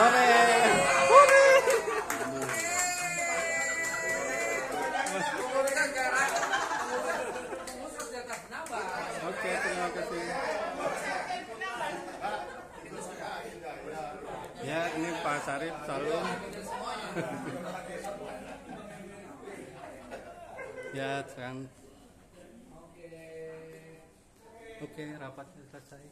Oke, terima kasih. Ya, ini Pak Sarif Salim. ya, sekarang. Oke, rapatnya selesai.